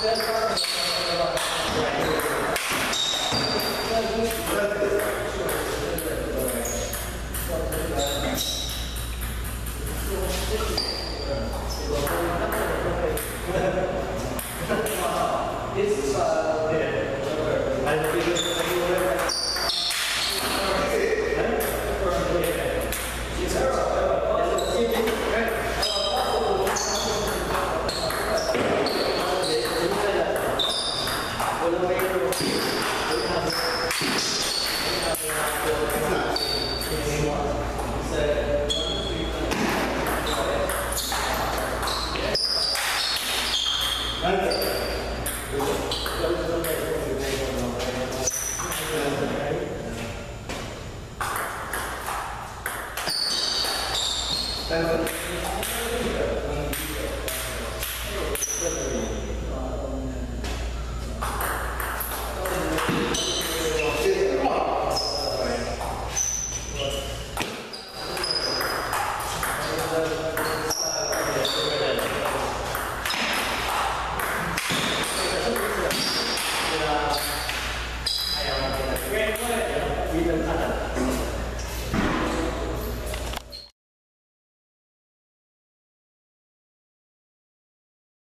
It's uh, Great play.